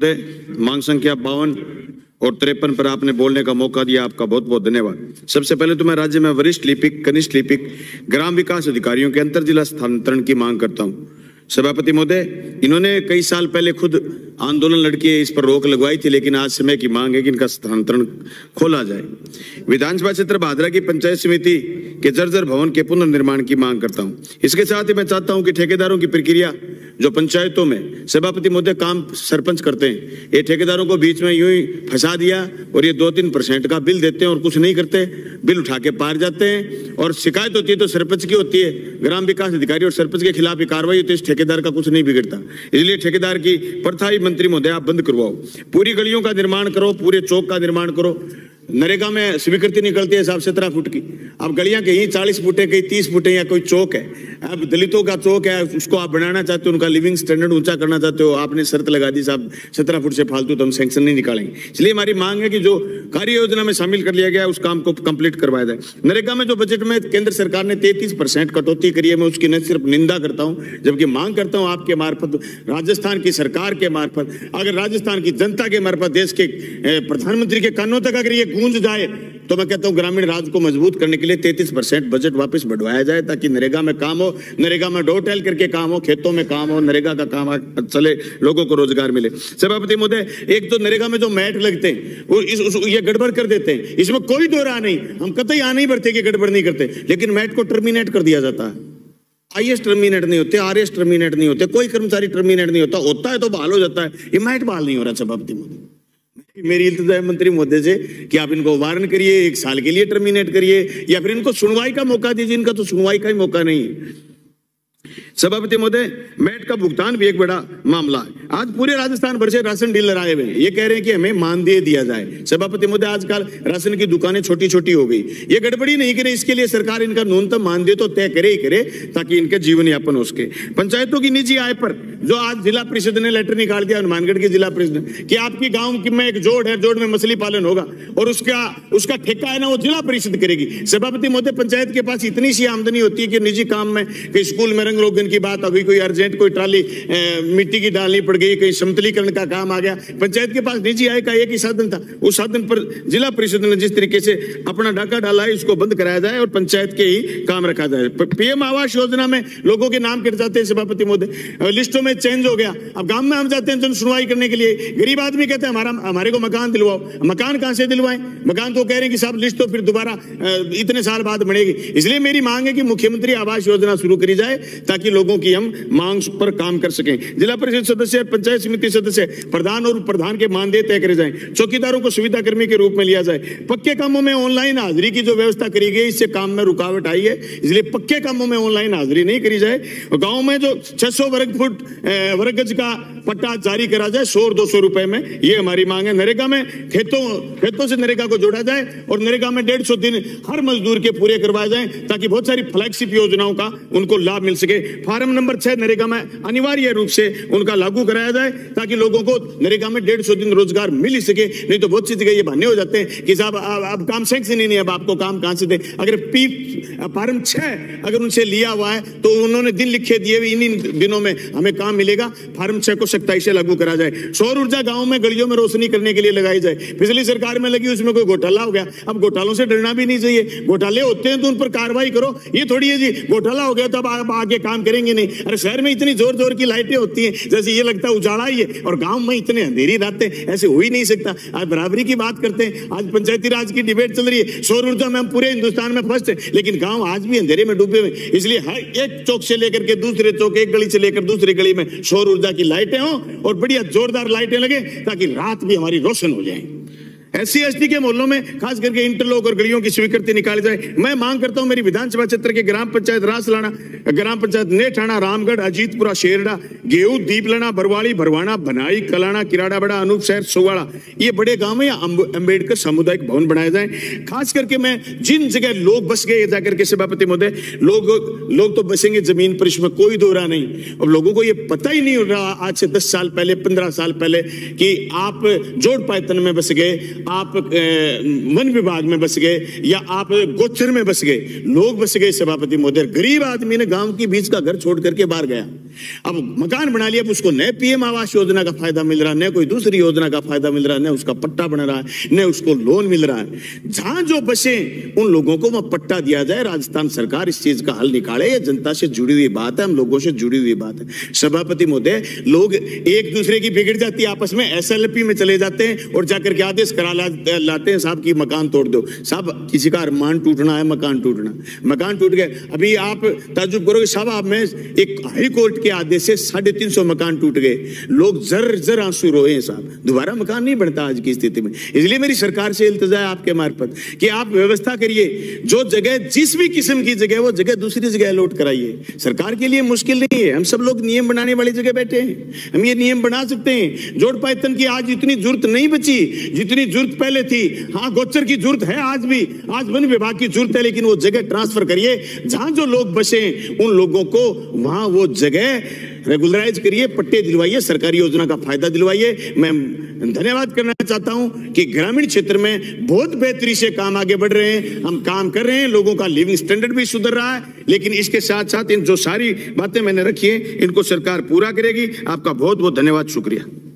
महोदय मांग संख्या बावन और तिरपन पर आपने बोलने का मौका दिया। आपका बहुत बहुत धन्यवाद। सबसे पहले तो मैं राज्य में वरिष्ठ लिपिक, कनिष्ठ लिपिक, ग्राम विकास अधिकारियों के अंतर जिला स्थानांतरण की मांग करता हूँ। सभापति महोदय, इन्होंने कई साल पहले खुद आंदोलन लड़के इस पर रोक लगवाई थी, लेकिन आज समय की मांग है कि इनका स्थानांतरण खोला जाए। विधानसभा क्षेत्र भादरा की पंचायत समिति के जर्जर भवन के पुनर्निर्माण की मांग करता हूँ। इसके साथ ही मैं चाहता हूँ कि ठेकेदारों की प्रक्रिया जो पंचायतों में सभापति महोदय काम सरपंच करते हैं, ये ठेकेदारों को बीच में यूँ ही फंसा दिया और ये दो तीन परसेंट का बिल देते हैं और कुछ नहीं करते, बिल उठा के पार जाते हैं और शिकायत होती है तो सरपंच की होती है। ग्राम विकास अधिकारी और सरपंच के खिलाफ ही कार्रवाई होती है, इस ठेकेदार का कुछ नहीं बिगड़ता। इसलिए ठेकेदार की प्रथा ही मंत्री महोदय, आप बंद करवाओ। पूरी गलियों का निर्माण करो, पूरे चौक का निर्माण करो। नरेगा में स्वीकृति निकलती है साहब सत्रह फुट की। अब गलियाँ कहीं चालीस फुट कहीं तीस फुट या कोई चौक है। अब दलितों का चौक है, उसको आप बनाना चाहते हो, उनका लिविंग स्टैंडर्ड ऊँचा करना चाहते हो, आपने शर्त लगा दी साहब, सत्रह फुट से फालतू तो हम सेंक्शन नहीं निकालेंगे। इसलिए हमारी मांग है कि जो कार्य योजना में शामिल कर लिया गया उस काम को कंप्लीट करवाया जाए। नरेगा में जो बजट में केंद्र सरकार ने तैतीस कटौती करी है, मैं उसकी न सिर्फ़ निंदा करता हूँ, जबकि मांग करता हूँ आपके मार्फत, राजस्थान की सरकार के मार्फत। अगर राजस्थान की जनता के मार्फत देश के प्रधानमंत्री के कानों तक अगर ये गूंज जाए तो मैं कहता हूँ ग्रामीण राज्य को मज़बूत करने के लिए तैतीस परसेंट बजट वापस बढ़वाया जाए ताकि नरेगा में काम हो नरेगा में डोर टेल करके काम हो खेतों में काम हो नरेगा का काम चले लोगों को रोज़गार मिले। सभापति महोदय एक तो नरेगा में जो मैट लगते हैं वो इस उस, ये गड़बड़ कर देते हैं। इसमें कोई दो राह नहीं हम कतई आ नहीं बढ़ते कि गड़बड़ नहीं करते लेकिन मैट को टर्मिनेट कर दिया जाता है। आई टर्मिनेट नहीं होते आर टर्मिनेट नहीं होते कोई कर्मचारी टर्मिनेट नहीं होता होता है तो बहाल हो जाता है। ये मैट बहाल नहीं हो रहा सभापति महोदय। मेरी इल्तजा मंत्री मोदी से कि आप इनको वारन करिए, एक साल के लिए टर्मिनेट करिए, या फिर इनको सुनवाई का मौका दीजिए, इनका तो सुनवाई का ही मौका नहीं। सभापति महोदय, मैट का भुगतान भी एक बड़ा मामला है। आज पूरे राजस्थान भर से राशन डीलर आए हुए हैं। ये कह रहे हैं कि हमें मानदेय दिया जाए। सभापति महोदय, आजकल राशन की दुकानें छोटी छोटी हो गई। ये गड़बड़ी नहीं करे इसके लिए सरकार इनका न्यूनतम मानदेय तो तय करे ही करे, ताकि इनका जीवन यापन हो सके। पंचायतों की निजी आय पर, जो आज जिला परिषद ने लेटर निकाल दिया, हनुमानगढ़ की जिला परिषद कि आपकी गाँव में एक जोड़ है, जोड़ में मछली पालन होगा, और उसका उसका ठेका है ना, वो जिला परिषद करेगी। सभापति महोदय, पंचायत के पास इतनी सी आमदनी होती है कि निजी काम में स्कूल में रंग रोगन की बात, अभी कोई अर्जेंट कोई ट्राली मिट्टी की डालनी पड़ गई, कहीं समतलीकरण का काम आ गया। पंचायत के पास निजी आय का एक ही साधन था। उस साधन पर जिला परिषद ने जिस तरीके से अपना डाका डाला है इसको बंद कराया जाए और पंचायत के ही काम रखा जाए। पीएम आवास योजना में लोगों के नाम कट जाते हैं, सभापति महोदय। लिस्टों में चेंज हो गया। अब गाँव में हम जाते हैं जन सुनवाई करने के लिए। गरीब आदमी कहते हैं, हमारा, हमारे को मकान दिलवाओ। मकान कहाँ से दिलवाएँ? मकान तो कह रहे हैं कि साहब, लिस्ट तो फिर दोबारा इतने साल बाद बनेगी। इसलिए मेरी मांग है कि मुख्यमंत्री आवास योजना शुरू करी जाए, ताकि लोगों की हम मांग पर काम कर सकें। जिला परिषद सदस्य पंचायत समिति सदस्य प्रधान और प्रधान के मानदेय तय करे जाए, चौकीदारों को सुविधा कर्मी के रूप में लिया जाए। पक्के कामों में ऑनलाइन हाजिरी की जो व्यवस्था करी गई, इससे काम में रुकावट आई है, इसलिए पक्के कामों में ऑनलाइन हाजिरी नहीं करी जाए। गाँव में जो छह वर्ग फुट वर्ग गज का पट्टा जारी करा जाए, सौ दो सौ रुपए में, ये हमारी मांग है। नरेगा में खेतों खेतों से नरेगा को जोड़ा जाए और नरेगा में डेढ़ सौ दिन हर मजदूर के पूरे करवाए जाए, ताकि बहुत सारी फ्लैगशिप योजनाओं का उनको लाभ मिल सके। फार्म नंबर छह नरेगा में अनिवार्य रूप से उनका लागू कराया जाए ताकि लोगों को नरेगा में डेढ़ सौ दिन रोज़गार मिल ही सके। नहीं तो बहुत सी जगह ये बहाने हो जाते हैं कि साहब, अब काम सैंक्शन ही नहीं अब आपको काम कहाँ से दे? अगर पी फार्म छह अगर उनसे लिया हुआ है तो उन्होंने दिन लिखे दिए हुए इन दिनों में हमें काम मिलेगा। फार्म छह को सख्ताई से लागू करा जाए। सौर ऊर्जा गाँव में गलियों में रोशनी करने के लिए लगाई जाए। पिछली सरकार में लगी, उसमें कोई घोटाला हो गया। अब घोटालों से डरना भी नहीं चाहिए। घोटाले होते हैं तो उन पर कार्रवाई करो। ये थोड़ी है जी, घोटाला हो गया तो अब आगे काम करेंगे नहीं। अरे शहर में इतनी ज़ोर ज़ोर की लाइटें होती हैं, जैसे ये लगता है उजाला ही है। और गाँव में इतने अंधेरी रातें, ऐसे हो ही नहीं सकता। आज बराबरी की बात करते हैं। आज पंचायती राज की डिबेट चल रही है। सौर ऊर्जा में हम पूरे हिंदुस्तान में फ़र्स्ट है। लेकिन गाँव आज भी अंधेरे में डूबे हुए इसलिए हर एक चौक से लेकर के दूसरे चौक, एक गली से लेकर दूसरी गली में सौर ऊर्जा की लाइटें हों और बढ़िया जोरदार लाइटें लगे ताकि रात भी हमारी रोशन हो जाए। एस सी के मोहल्लों में, खास करके इंटरलॉक और गलियों की स्वीकृति निकाली जाए। मैं मांग करता हूँ मेरी विधानसभा क्षेत्र के ग्राम पंचायत रासलाना, ग्राम पंचायत नेठाना रामगढ़, अजीतपुरा, शेरडा, गेहूँ, दीपलना बरवाड़ी भरवाना बनाई कलाना किराड़ा बड़ा अनूप शहर सुवाड़ा, ये बड़े गाँव है अंबेडकर सामुदायिक भवन बनाए जाए। खास करके मैं जिन जगह लोग बस गए जाकर के सभापति महोदय, लोग लोग तो बसेंगे ज़मीन पर, इसमें कोई दोरा नहीं। अब लोगों को ये पता ही नहीं हो रहा आज से दस साल पहले, पंद्रह साल पहले कि आप जोड़ पायतन में बस गए आप वन विभाग में बस गए या आप गोचर में बस गए, लोग बस गए सभापति महोदय। गरीब आदमी ने गाँव के बीच का घर छोड़ करके बाहर गया। अब मकान बना लिया, अब उसको नए पीएम आवास योजना का फ़ायदा मिल रहा है न कोई दूसरी योजना का फ़ायदा मिल रहा है न उसका पट्टा बन रहा है न उसको लोन मिल रहा है। जहाँ जो बसे, उन लोगों को वह पट्टा दिया जाए, राजस्थान सरकार इस चीज़ का हल निकाले, ये जनता से जुड़ी हुई बात है, हम लोगों से जुड़ी हुई बात है। सभापति महोदय, लोग एक दूसरे की बिगड़ जाती है आपस में, एसएलपी में चले जाते हैं और जाकर के आदेश करा लाते हैं, साहब की मकान तोड़ दो। साहब, किसी का अरमान टूटना है, मकान टूटना। मकान टूट गए। अभी आप ताजुब करोगे, साहब, आप में एक हाई कोर्ट के आदेश से साढ़े तीन सौ मकान टूट गए। लोग जर जर आँसू रोए हैं, साहब। दोबारा मकान नहीं बनता आज की स्थिति में। इसलिए मेरी सरकार से इल्तजा है आपके मार्फत कि आप व्यवस्था करिए। जो जगह, जिस भी किस्म की जगह, वो जगह दूसरी जगह अलॉट कराइए। सरकार के लिए मुश्किल नहीं है। हम सब लोग नियम बनाने वाली जगह बैठे हैं। हम ये नियम बना सकते हैं। जोड़ पायतन की आज इतनी ज़रूरत नहीं बची, जितनी ज़रूरत पहले थी। हाँ गोचर की ज़रूरत है आज भी। आज वन विभाग की ज़रूरत है, लेकिन वो जगह ट्रांसफ़र करिए। जहाँ जो लोग बसे, उन लोगों को वहाँ वो जगह रेगुलराइज करिए, पट्टे दिलवाइए, सरकारी योजना का फ़ायदा दिलवाइए। मैं धन्यवाद करना चाहता हूँ कि ग्रामीण क्षेत्र में बहुत बेहतरी से काम आगे बढ़ रहे हैं। हम काम कर रहे हैं, लोगों का लिविंग स्टैंडर्ड भी सुधर रहा है। लेकिन इसके साथ साथ इन जो सारी बातें मैंने रखी हैं, इनको सरकार पूरा करेगी। आपका बहुत बहुत धन्यवाद, शुक्रिया।